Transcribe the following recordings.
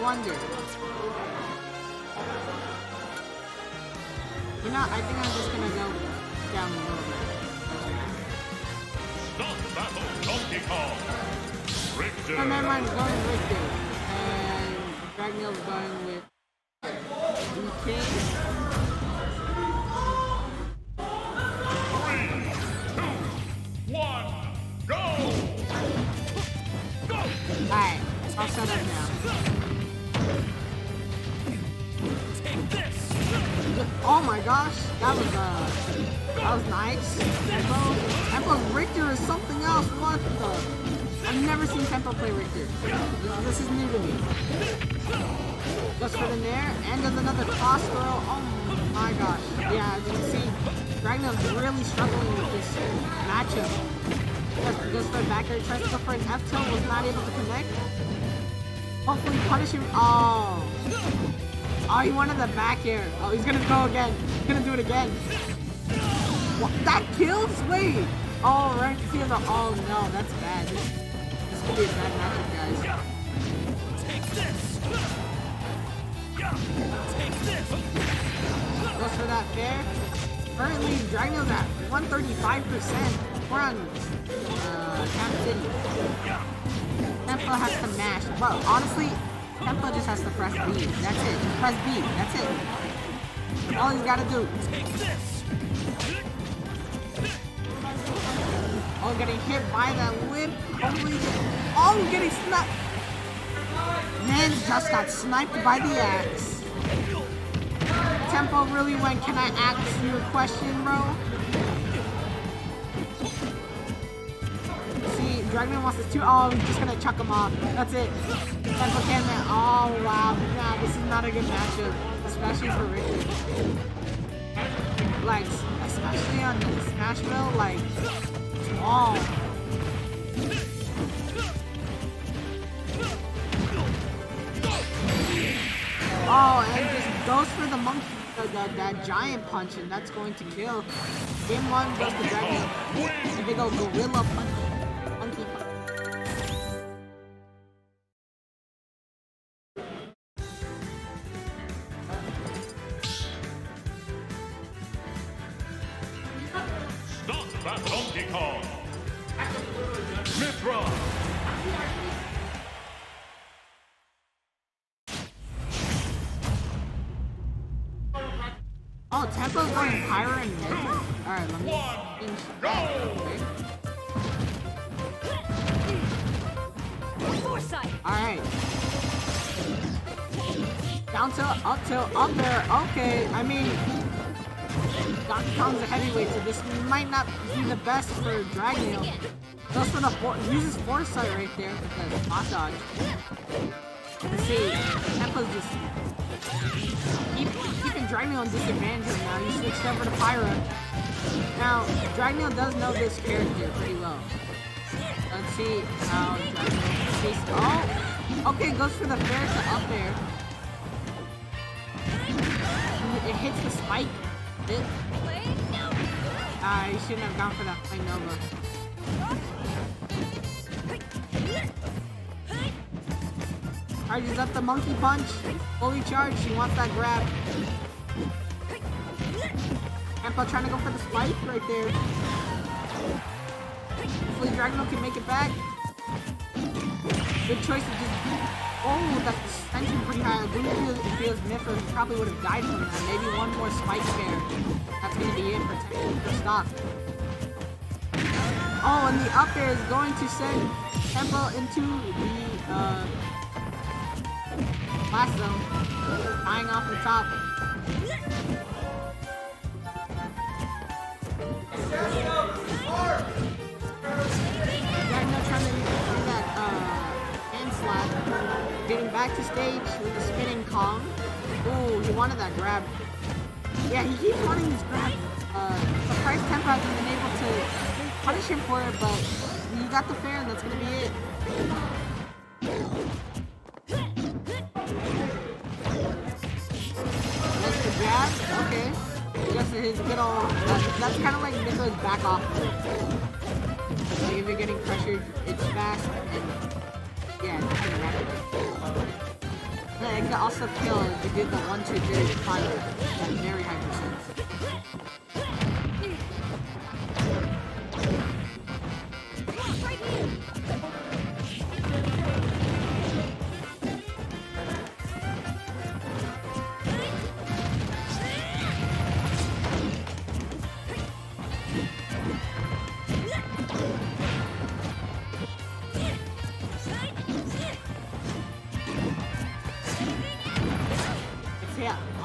wonder. You know, I think I'm just gonna go down a little bit. Stop battle, Donkey Kong. Richter. Oh, never mind, going with Richter. And Dragneel's going with DK. Three, two, one, go! Go! Alright, I'll shut up now. Oh my gosh, that was uh, that was nice. Tempo, Tempo Richter is something else. What the? I've never seen Tempo play Richter. This, is new to me. Goes for the nair and does another cross throw. Oh my gosh. Yeah, as you can see, Dragneel's really struggling with this matchup. Goes, goes for the back air, tries to go for an F tilt, was not able to connect. Hopefully punish him. Oh. Oh, he wanted the back air. Oh, he's gonna go again. He's gonna do it again. What? That kills? Wait. Oh, right here. The oh no, that's bad. This, this could be a bad matchup, guys. Take this! Take this. Goes for that fair. Currently, Dragneel's at 135%. We're on uh, Camp City. Tempo has to mash. Well, honestly, Tempo just has to press B. That's it. Just press B. That's it. All he's gotta do. Oh, getting hit by that whip. Holy Oh, getting sniped. Man just got sniped by the axe. Tempo really went, can I ask you a question, bro? See, Dragon wants us to. Oh, he's just gonna chuck him off. That's it. Tempo can man. Oh, wow. Nah, this is not a good matchup. Especially for Ricky. Like, especially on Smashville, like, small. Oh, and just goes for the monkey, the, the, that giant punch, and that's going to kill. Game one goes to Dragon. Big old gorilla punch. Stop battle, Donkey Kong. Mythra. Oh, Tempo's going Pyra and Mid. Alright, let me. Okay. Foresight. Alright. Down tilt, up tilt, up there. Okay, I mean, Donkey Kong's a heavyweight, so this might not be the best for Dragneel. Goes for the uses foresight right there with the hot dodge. Let's see, Tempo's just keep, keeping on disadvantage right now. He switched over to Pyra. Now, Dragneel does know this character pretty well. Let's see how Dragneel takes. Oh, okay, goes for the fair to up there. It hits the spike. Ah, you shouldn't have gone for that Flame Nova. Charges up the monkey punch. Fully charged. She wants that grab. Tempo trying to go for the spike right there. Hopefully Dragon can make it back. Good choice to just... Oh, that's tension pretty high. I wouldn't feel Miffer, he probably would have died from that. Maybe one more spike spare. That's to be it for, for stock. Oh, and the up air is going to send Tempo into the uh, last zone. Tying off the top. Dragon Getting back to stage with the spinning Kong. Ooh, he wanted that grab. Yeah, he keeps wanting this grab. Uh, surprised Tempo hasn't been able to punish him for it, but you got the fair and that's gonna be it. That's the jab, okay. Just his good old, that's, that's kind of like Nicholas back off. Like if you're getting pressured, it's fast and yeah. They could also kill if they did the one two three final at very high percent.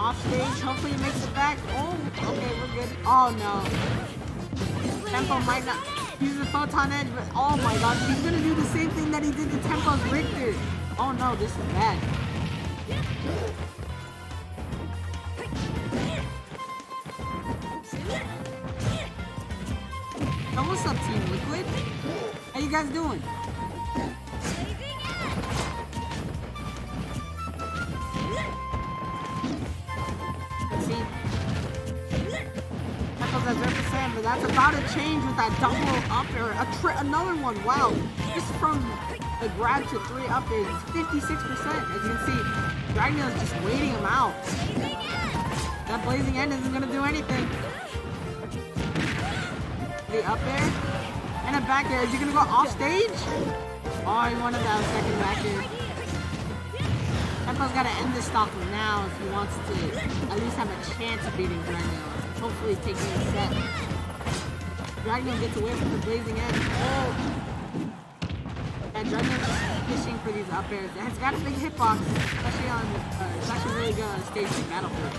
Off stage. Hopefully he makes it back. Oh, okay, we're good. Oh no. Tempo might not use the photon edge, but oh my god, he's gonna do the same thing that he did to Tempo's Richter. Oh no, this is bad. Oh, what's up, Team Liquid? How you guys doing? 0%, but that's about to change with that double up air. Another one, wow. Just from the grab to three up it's 56%. As you can see, Dragneel is just waiting him out. That blazing end isn't gonna do anything. The up air and a back air. Is he gonna go off stage? Oh, he wanted that second back air. Tempo's gotta end this stock now if he wants to at least have a chance of beating Dragneel. Hopefully taking a set. Dragneel gets away from the blazing edge. Oh! And Dragneel's just fishing for these up airs. And it's got a big hitbox, especially on, uh, it's actually really good on stage like Battlefield.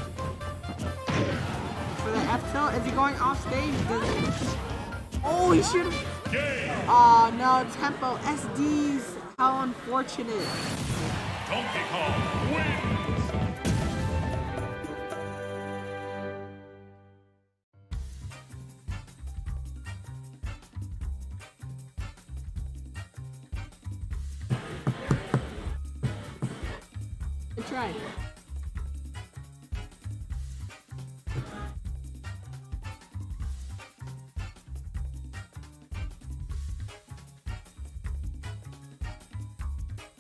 For the F tilt, is he going off stage? He... Oh, he should have. Oh no, tempo SDs. How unfortunate. Donkey Kong wins. Good try.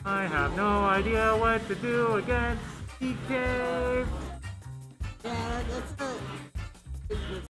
I have no idea what to do against DK. Yeah, that's the. It's, it's